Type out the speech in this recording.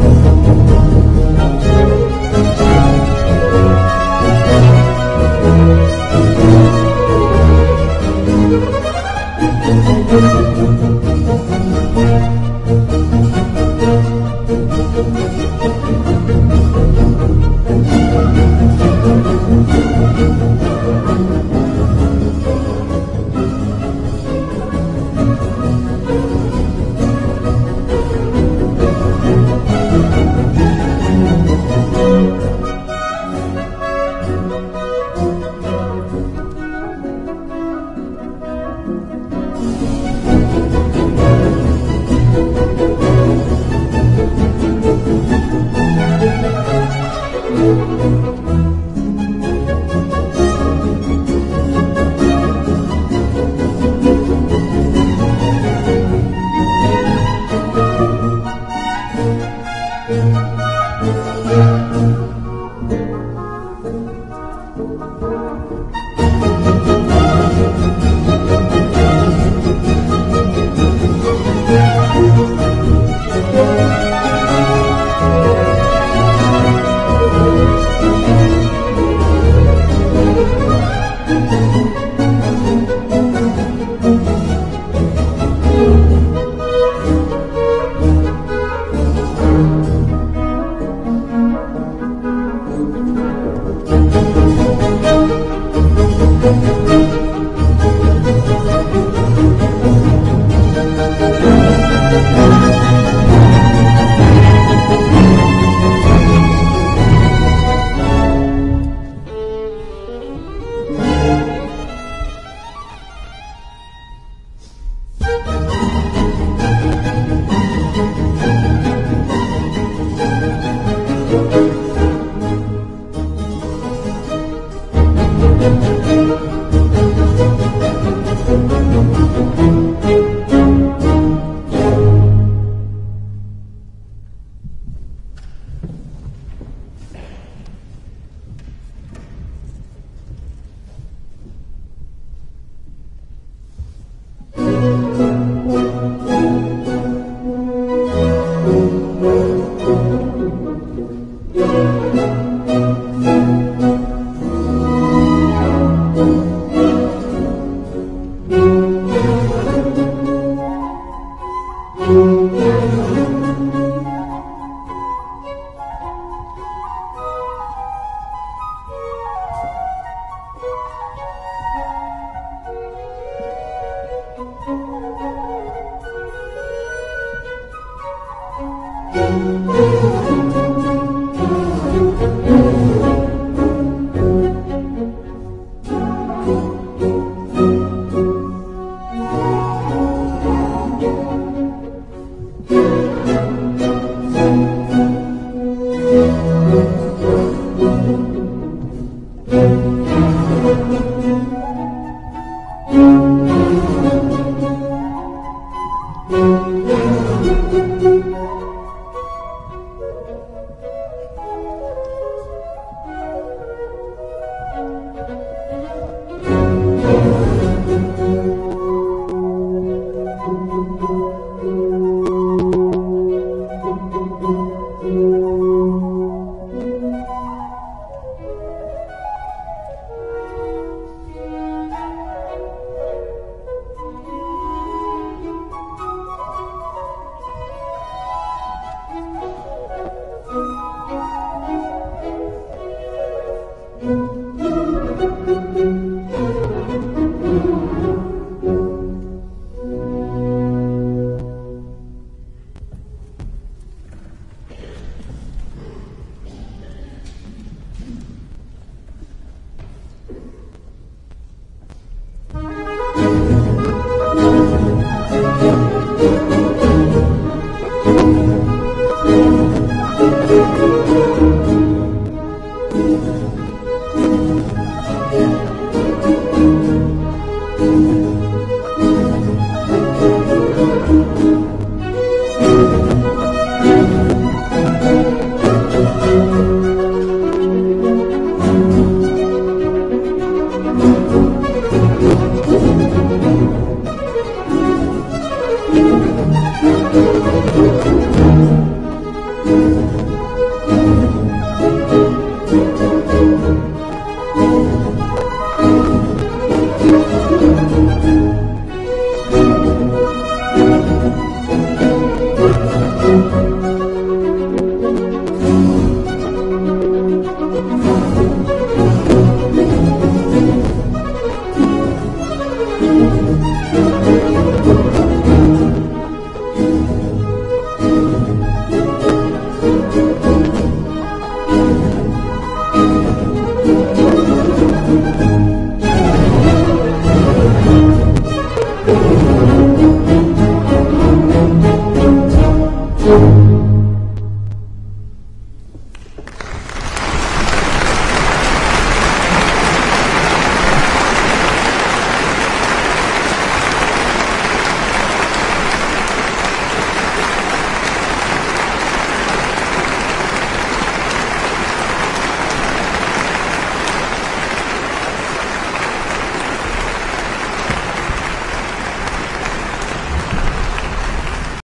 you. Música thank